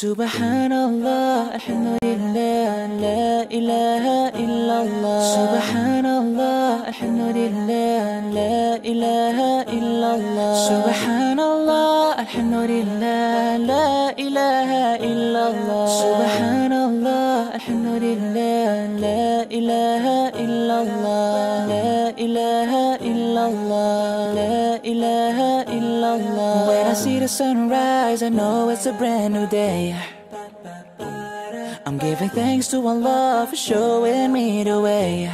Subhanallah, Alhamdulillah, La ilaha illallah. Subhanallah, Alhamdulillah, La ilaha illallah. Subhanallah, Alhamdulillah, La ilaha illallah. Subhanallah, Alhamdulillah, La ilaha illallah. La ilaha illallah, La ilaha illallah. When I see the sunrise, I know it's a brand new day. I'm giving thanks to Allah for showing me the way.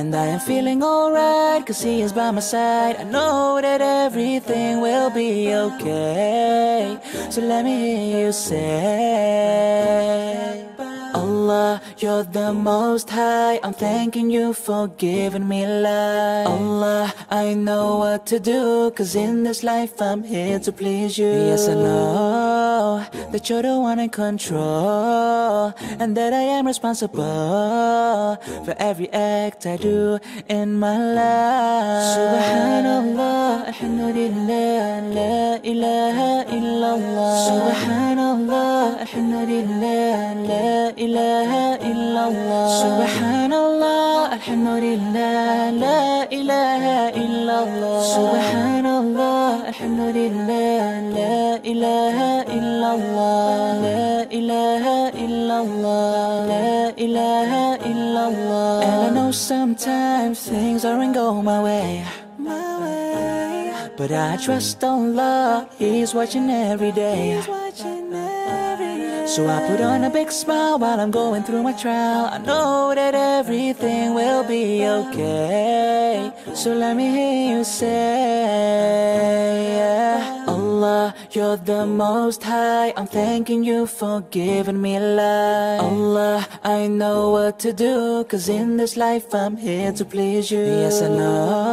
And I am feeling alright, cause He is by my side. I know that everything will be okay. So let me hear you say, Allah, you're the most high. I'm thanking you for giving me life. Allah, I know what to do. Cause in this life I'm here to please you. Yes, I know that you're the one in control. And that I am responsible for every act I do in my life. Subhanallah, Alhamdulillah, La ilaha illallah. Subhanallah, Alhamdulillah, La ilaha illallah. Subhanallah, Alhamdulillah, La ilaha illallah. Subhanallah, Alhamdulillah, La ilaha illallah. La ilaha illallah. La ilaha illallah. And I know sometimes things aren't going my way. My way. But I trust Allah, He's watching every day. He's watching every day. So I put on a big smile while I'm going through my trial. I know that everything will be okay. So let me hear you say, yeah. Allah, you're the most high. I'm thanking you for giving me life. Allah, I know what to do. Cause in this life I'm here to please you. Yes, I know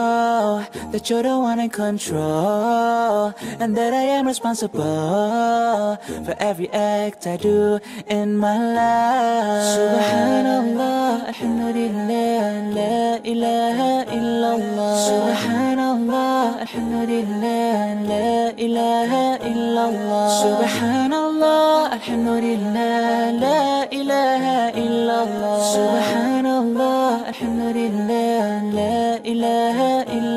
that you're the one in control. And that I am responsible for every act I do in my life. Subhanallah, Alhamdulillah, La ilaha illallah. Subhanallah, Alhamdulillah, La ilaha illallah. Subhanallah, Alhamdulillah, La ilaha illallah. Subhanallah,